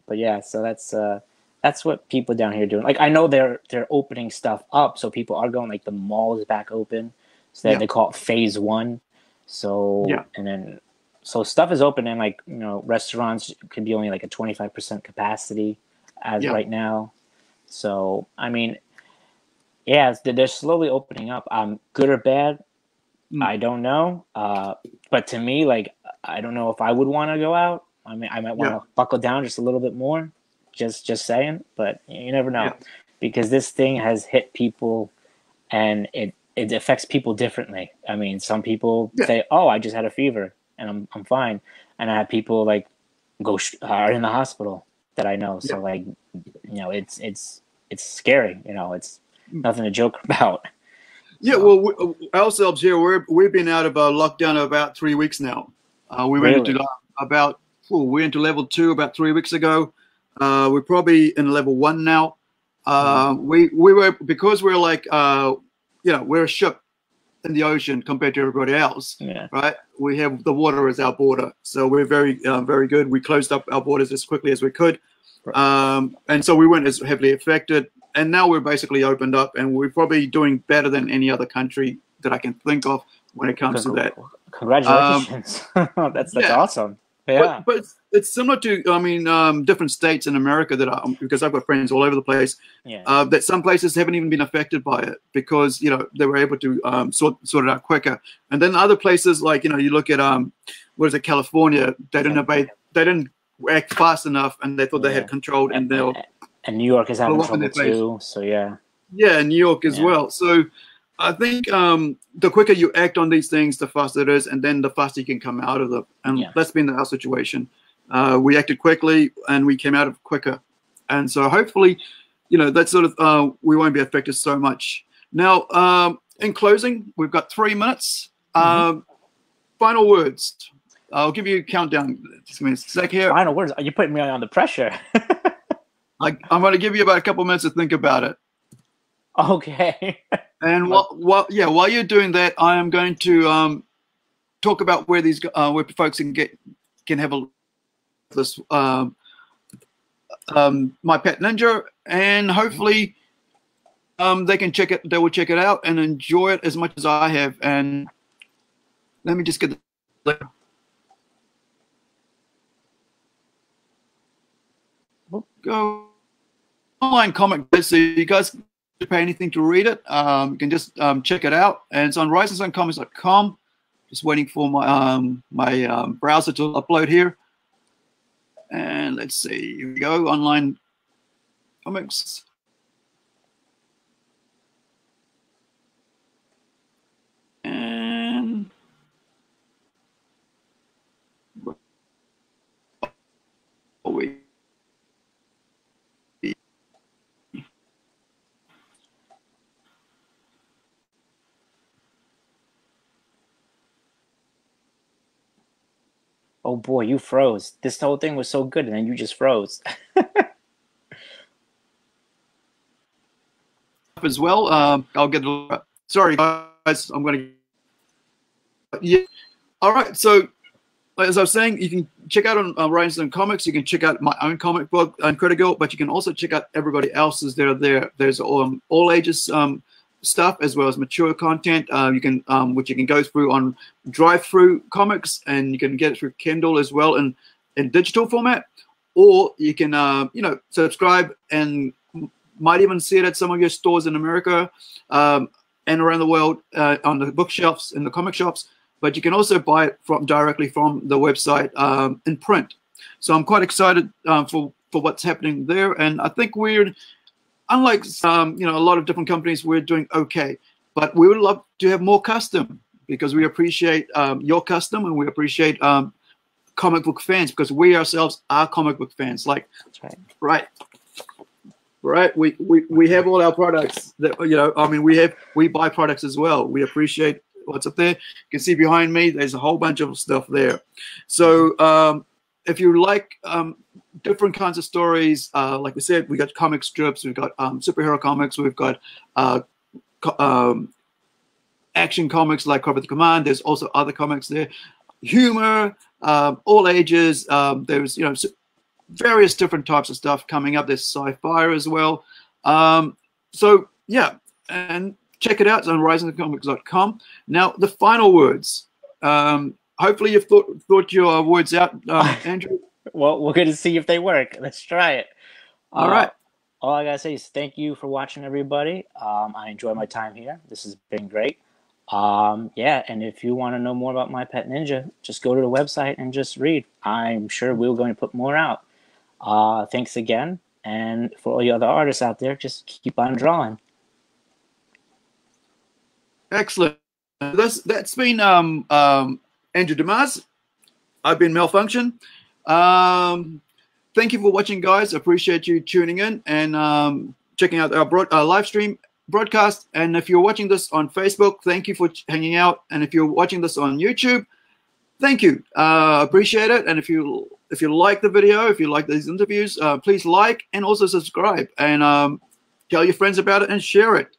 But yeah, so that's uh, that's what people down here are doing. Like I know they're they're opening stuff up, so people are going like the mall is back open. So Yeah. they call it phase one. So Yeah. and then so stuff is open and like you know restaurants could be only like a twenty five percent capacity as Yeah. right now. So I mean, yeah, they're slowly opening up. Um, good or bad, Mm. I don't know. Uh, but to me, like I don't know if I would want to go out. I mean, I might want to Yeah. buckle down just a little bit more. Just just saying, but you never know Yeah. because this thing has hit people, and it it affects people differently. I mean, some people Yeah. say, "Oh, I just had a fever and I'm I'm fine," and I have people like go sh- are in the hospital that I know. So like, you know, it's it's it's scary. You know, it's Mm. nothing to joke about. Yeah, well, we, ourselves here, we're, we've been out of uh, lockdown about three weeks now. Uh, we went Really? into uh, about, oh, we went to level two about three weeks ago. Uh, we're probably in level one now. Uh, Mm-hmm. we, we were, because we're like, uh, you know, we're a ship in the ocean compared to everybody else, Yeah. right? We have the water as our border. So we're very, uh, very good. We closed up our borders as quickly as we could. Right. Um, and so we weren't as heavily affected and now we're basically opened up and we're probably doing better than any other country that I can think of when it comes to that. Congratulations. that's that's yeah. awesome. Yeah. But, but it's, it's similar to, I mean, um, different states in America that are, because I've got friends all over the place, yeah. uh, that some places haven't even been affected by it because, you know, they were able to um, sort, sort it out quicker. And then other places like, you know, you look at, um, what is it, California, they didn't obey, they didn't act fast enough and they thought they Yeah. had controlled and they'll, and New York is having trouble too. So yeah. Yeah, New York as Yeah. well. So I think um, the quicker you act on these things, the faster it is, and then the faster you can come out of them. And Yeah. that's been our situation. Uh, we acted quickly, and we came out of it quicker. And so hopefully, you know, that sort of uh, we won't be affected so much. Now, um, in closing, we've got three minutes. Um, final words. I'll give you a countdown. Just a sec here. Final words. Are You're putting me on the pressure. I, I'm going to give you about a couple minutes to think about it. okay. And while, while yeah, while you're doing that, I am going to um, talk about where these uh, where folks can get can have a this um, um, my pet ninja, and hopefully um, they can check it. They will check it out and enjoy it as much as I have. And let me just get the go online comic. So you guys to pay anything to read it. Um, you can just um, check it out, and it's on risingsuncomics.com. Just waiting for my um, my um, browser to upload here. And let's see, here we go, online comics. And oh, wait. Oh boy, you froze. This whole thing was so good, and then you just froze. as well. Um, I'll get. a- Sorry, guys. I'm going to. Yeah. All right. So, as I was saying, you can check out on uh, Rising Sun Comics. You can check out my own comic book, Uncritical, but you can also check out everybody else's that are there. There's um, all ages um, stuff as well as mature content. Uh, you can, um, which you can go through on DriveThru Comics, and you can get it through Kindle as well in in digital format, or you can, uh, you know, subscribe and might even see it at some of your stores in America um, and around the world uh, on the bookshelves in the comic shops. But you can also buy it from directly from the website um, in print. So I'm quite excited um, for for what's happening there, and I think we're unlike um, you know a lot of different companies, we're doing okay. But we would love to have more custom because we appreciate um, your custom and we appreciate um, comic book fans because we ourselves are comic book fans. Like right. right right we, we we have all our products that you know i mean we have we buy products as well we appreciate what's up there you can see behind me there's a whole bunch of stuff there so um if you like um different kinds of stories uh like we said we got comic strips we've got um superhero comics we've got uh co- um action comics like cover the command there's also other comics there humor um all ages um there's you know various different types of stuff coming up. There's sci-fi as well. Um, so yeah, and check it out. It's on risingcomics.com. Now the final words. Um, hopefully you've thought thought your words out, um, Andrew. well, we're going to see if they work. Let's try it. All uh, right. All I gotta say is thank you for watching, everybody. Um, I enjoy my time here. This has been great. Um, yeah, and if you want to know more about my pet ninja, just go to the website and just read. I'm sure we're going to put more out. Uh, thanks again, and for all you other artists out there, just keep on drawing. Excellent. That's that's been um, um, Andrew Dimase. I've been Malphunkson. Um, thank you for watching, guys. Appreciate you tuning in and um, checking out our, broad, our live stream broadcast. And if you're watching this on Facebook, thank you for hanging out. And if you're watching this on YouTube, thank you. Uh, appreciate it. And if you if you like the video, if you like these interviews, uh, please like and also subscribe and um, tell your friends about it and share it.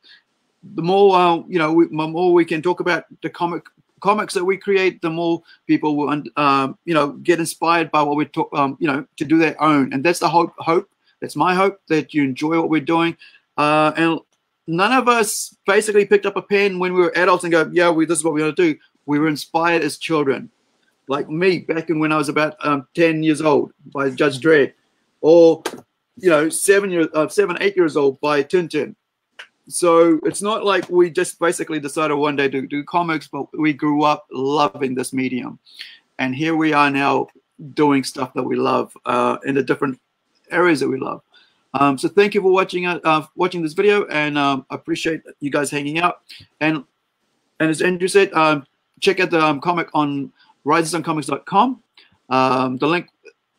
The more uh, you know, we, the more we can talk about the comic comics that we create, the more people will, um, you know, get inspired by what we talk, um, you know, to do their own. And that's the hope. Hope that's my hope that you enjoy what we're doing. Uh, and none of us basically picked up a pen when we were adults and go, yeah, we, this is what we want to do. We were inspired as children, like me back in when I was about um, 10 years old by Judge Dredd, or, you know, seven, years, uh, seven, eight years old by Tintin. So it's not like we just basically decided one day to do comics, but we grew up loving this medium. And here we are now doing stuff that we love uh, in the different areas that we love. Um, so thank you for watching uh, uh, watching this video, and um, appreciate you guys hanging out. And and as Andrew said, um, check out the um, comic on risingsuncomics.com. Um, the link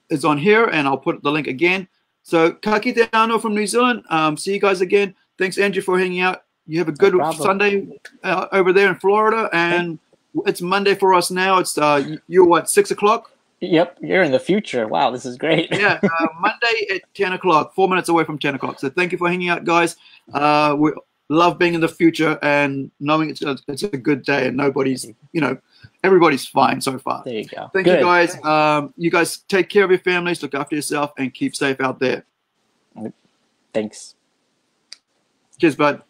is on here, and I'll put the link again. So Ka kite from New Zealand. Um, see you guys again. Thanks, Andrew, for hanging out. You have a good no Sunday uh, over there in Florida, and it's Monday for us now. It's uh, you're what six o'clock. Yep, you're in the future. Wow, this is great. yeah, uh, Monday at 10 o'clock, four minutes away from 10 o'clock. So thank you for hanging out, guys. Uh, we love being in the future and knowing it's a, it's a good day and nobody's, you know, everybody's fine so far. There you go. Thank good. you, guys. Um, you guys take care of your families, look after yourself, and keep safe out there. Thanks. Cheers, bud.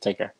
Take care.